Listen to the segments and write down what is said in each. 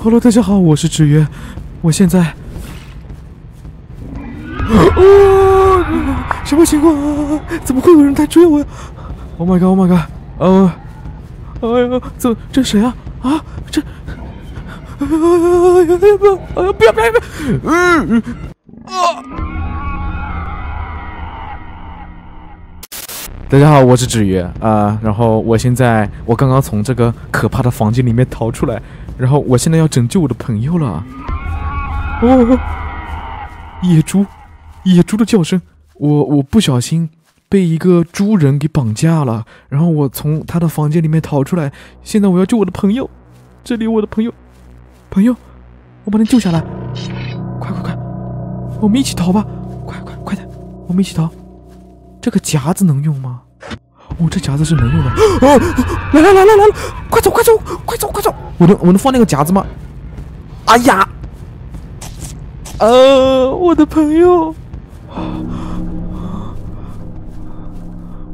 Hello，大家好，我是纸鸢，我现在，哦，什么情况啊？怎么会有人在追我呀？Oh my god，Oh my god，呃，哎呀，这这谁啊？啊，这，哎呀呀呀不，哎呀不要不要不要，嗯啊！大家好，我是纸鱼啊，然后我现在我刚刚从这个可怕的房间里面逃出来。然后我现在要拯救我的朋友了。哦，野猪，野猪的叫声。我我不小心被一个猪人给绑架了。然后我从他的房间里面逃出来。现在我要救我的朋友。这里我的朋友，朋友，我把你救下来。快快快，我们一起逃吧！快快快点，我们一起逃。这个夹子能用吗？哦，这夹子是能用的。哦，来来来来来，快走快走快走快走！我能我能放那个夹子吗？哎呀！呃，我的朋友，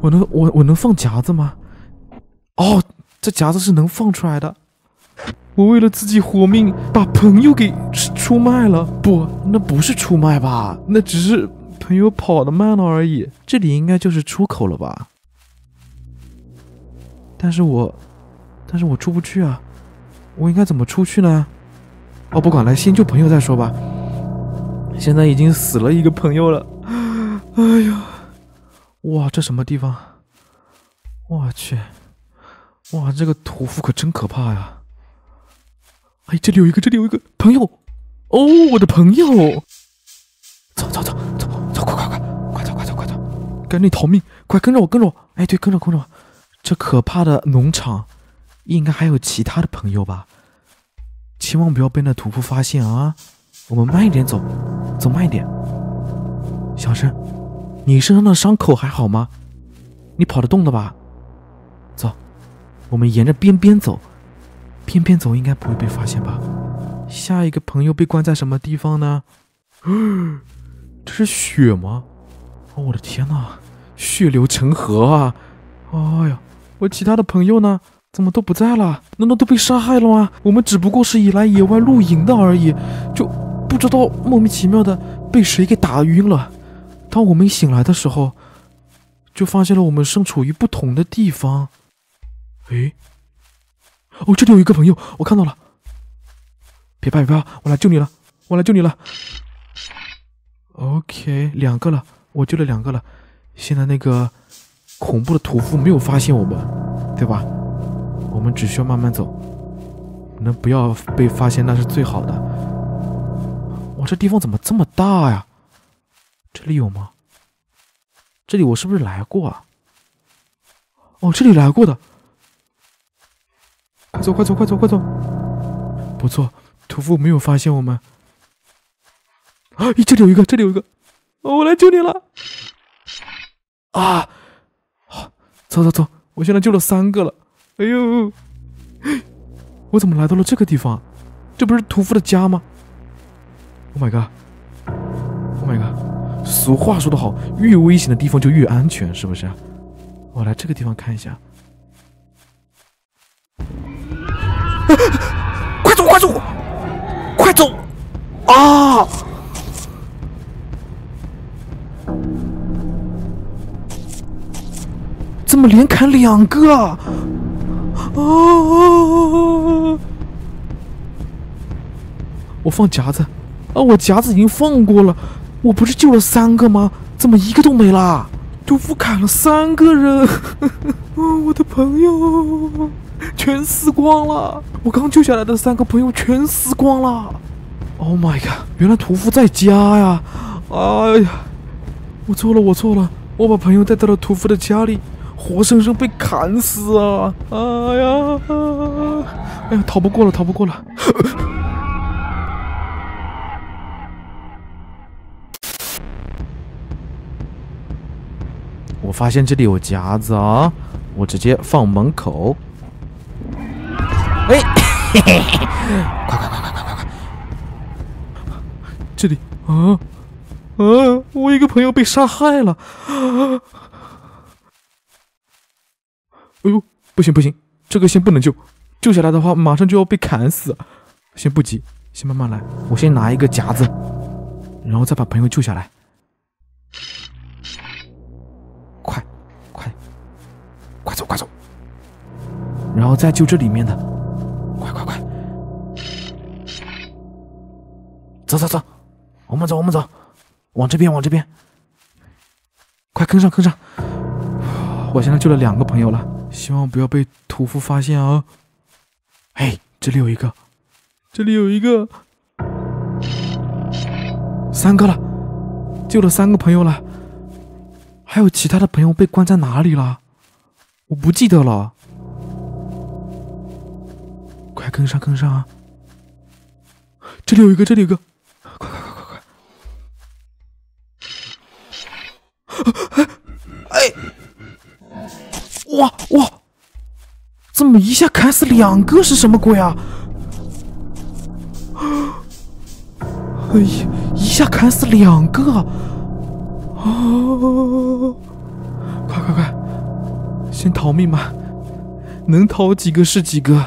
我能我我能放夹子吗？哦，这夹子是能放出来的。我为了自己活命，把朋友给出卖了。不，那不是出卖吧？那只是朋友跑得慢了而已。这里应该就是出口了吧？但是我，但是我出不去啊！我应该怎么出去呢？哦，不管了，先救朋友再说吧。现在已经死了一个朋友了。哎呀，哇，这什么地方？我去，哇，这个屠夫可真可怕呀！哎，这里有一个，这里有一个朋友。哦，我的朋友，走走走走走，赶紧逃命！快跟着我，跟着我！哎，对，跟着跟着我。这可怕的农场，应该还有其他的朋友吧？千万不要被那屠夫发现啊！我们慢一点走，走慢一点。小声，你身上的伤口还好吗？你跑得动的吧？走，我们沿着边边走，边边走应该不会被发现吧？下一个朋友被关在什么地方呢？嗯 这是雪吗？哦，我的天哪，血流成河啊！哎呀！我其他的朋友呢？怎么都不在了？难道都被杀害了吗？我们只不过是以来野外露营的而已，就不知道莫名其妙的被谁给打晕了。当我们醒来的时候，就发现了我们身处于不同的地方。诶，哦，这里有一个朋友，我看到了。别怕，别怕，我来救你了，我来救你了。OK，两个了，我救了两个了。现在那个。恐怖的屠夫没有发现我们，对吧？我们只需要慢慢走，能不要被发现那是最好的。哇，这地方怎么这么大呀？这里有吗？这里我是不是来过啊？哦，这里来过的。快走，快走，快走，快走！不错，屠夫没有发现我们。啊，这里有一个，这里有一个，我来救你了。啊！好走走走！我现在救了三个了。哎呦，我怎么来到了这个地方？这不是屠夫的家吗？Oh my god！Oh my god！俗话说得好，越危险的地方就越安全，是不是？我来这个地方看一下。怎么连砍两个啊！啊！我放夹子啊！我夹子已经放过了，我不是救了三个吗？怎么一个都没啦？屠夫砍了三个人，啊！我的朋友全死光了！我刚救下来的三个朋友全死光了！Oh my god！原来屠夫在家呀！哎呀，我错了，我错了，我把朋友带到了屠夫的家里。活生生被砍死啊！哎呀，哎呀，逃不过了，逃不过了！我发现这里有夹子啊，我直接放门口。哎，快快快快快快快！这里啊啊！我一个朋友被杀害了。啊哎呦，不行不行，这个先不能救，救下来的话，马上就要被砍死。先不急，先慢慢来。我先拿一个夹子，然后再把朋友救下来。快，快，快走，快走！然后再救这里面的。快快快！走走走，我们走，我们走，往这边，往这边。快跟上，跟上！我现在救了两个朋友了，希望不要被屠夫发现啊！哎，这里有一个，这里有一个，三个了，救了三个朋友了。还有其他的朋友被关在哪里了？我不记得了。快跟上，跟上啊！这里有一个，这里有一个，么一下砍死两个？是什么鬼啊？哎呀，一下砍死两个！哦，快快快，先逃命吧，能逃几个是几个。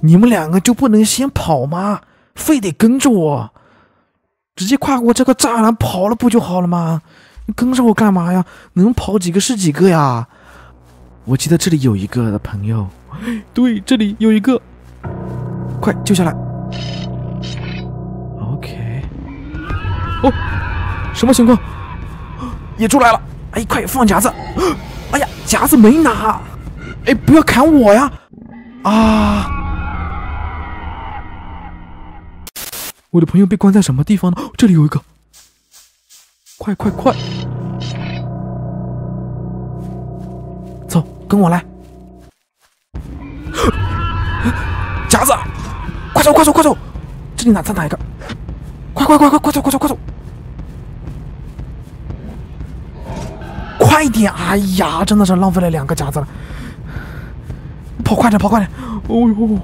你们两个就不能先跑吗？非得跟着我，直接跨过这个栅栏跑了不就好了吗？你跟着我干嘛呀？能跑几个是几个呀？我记得这里有一个的朋友，对，这里有一个，快救下来。OK，哦，什么情况？野猪来了！哎，快放夹子！哎呀，夹子没拿！哎，不要砍我呀！啊！我的朋友被关在什么地方呢？这里有一个，快快快！跟我来。夹子，快走快走快走！这里哪在哪一个？快快快快快走快走快走！快点！哎呀，真的是浪费了两个夹子了。跑快点，跑快点！哦呦，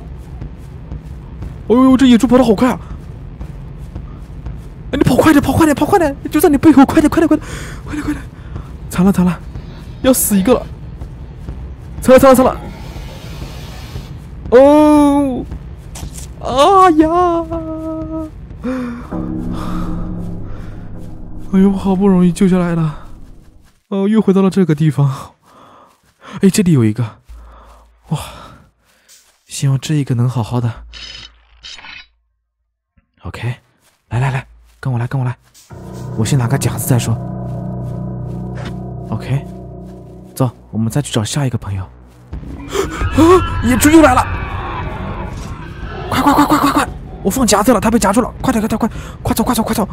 哦呦，这野猪跑的好快啊！哎，你跑快点，跑快点，跑快点！就在你背后，快点，快点，快点，快点，快点！惨了，惨了，要死一个了！惨了，惨了，惨了！哦，啊呀！哎呦，好不容易救下来了，哦，又回到了这个地方。哎，这里有一个，哇！希望这一个能好好的。OK，来来来。跟我来，跟我来，我先拿个夹子再说。OK，走，我们再去找下一个朋友。啊！野猪又来了！快快快快快快！我放夹子了，他被夹住了！快点快点快，快走快走快走，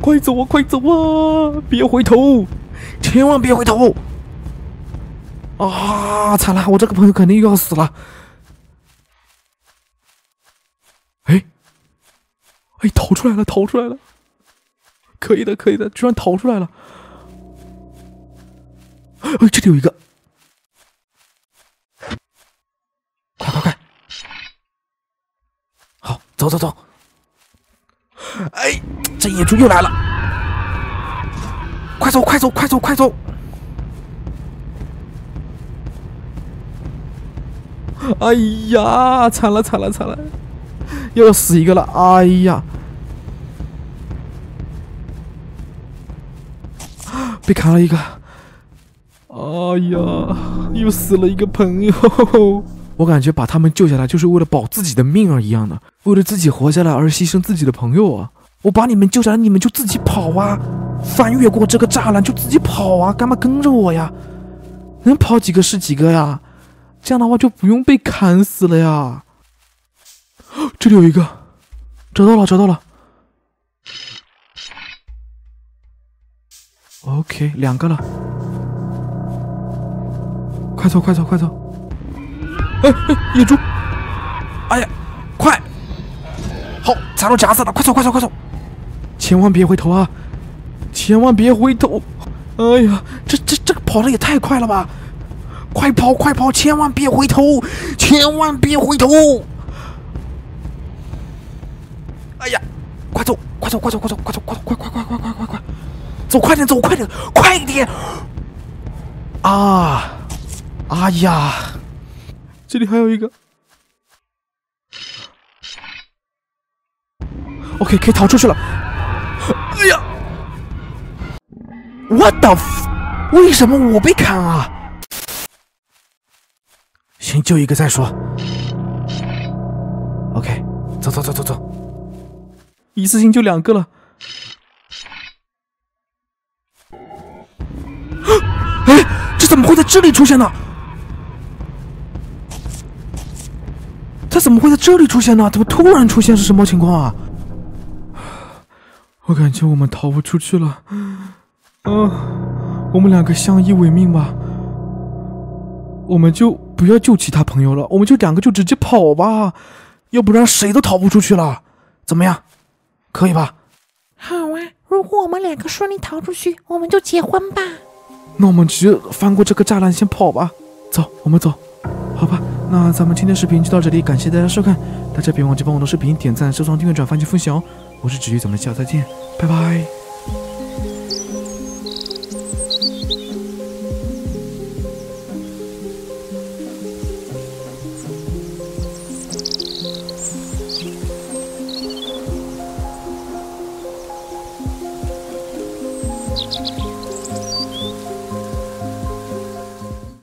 快走啊快走啊！别回头，千万别回头！啊！惨了，我这个朋友肯定又要死了。哎哎，逃出来了，逃出来了！可以的，可以的，居然逃出来了！哎，这里有一个，快快快！好，走走走！哎，这野猪又来了！快走，快走，快走，快走！哎呀，惨了，惨了，惨了！又死一个了！哎呀！被砍了一个，哎呀，又死了一个朋友。我感觉把他们救下来就是为了保自己的命儿一样的，为了自己活下来而牺牲自己的朋友啊！我把你们救下来，你们就自己跑啊，翻越过这个栅栏就自己跑啊，干嘛跟着我呀？能跑几个是几个呀？这样的话就不用被砍死了呀。这里有一个，找到了，找到了。OK，两个了，快走快走快走！哎，野猪！哎呀，快！好，踩到夹子了，快走，快走，快走！千万别回头啊！千万别回头！哎呀，这这这跑的也太快了吧！快跑，快跑！千万别回头，千万别回头！哎呀，快走，快走，快走，快走，快走，快走，快快快快快快快！走快点，走快点，快点！啊！哎呀！这里还有一个。OK，可以逃出去了。哎呀，What the？为什么我被砍啊？先救一个再说。OK，走走走走走，一次性就两个了。哎，这怎么会在这里出现呢？怎么会在这里出现呢？怎么突然出现？是什么情况啊？我感觉我们逃不出去了。嗯，我们两个相依为命吧。我们就不要救其他朋友了，我们就两个就直接跑吧，要不然谁都逃不出去了。怎么样？可以吧？好啊，如果我们两个顺利逃出去，我们就结婚吧。那我们直接翻过这个栅栏先跑吧。走，我们走。好吧，那咱们今天视频就到这里，感谢大家收看，大家别忘记帮我的视频点赞、收藏、订阅、转发及分享哦。我是子瑜，咱们下次再见，拜拜。